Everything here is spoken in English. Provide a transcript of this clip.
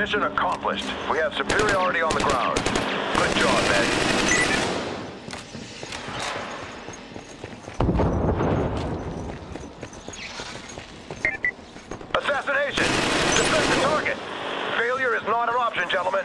Mission accomplished. We have superiority on the ground. Good job, Ed. Assassination! Defend the target! Failure is not an option, gentlemen.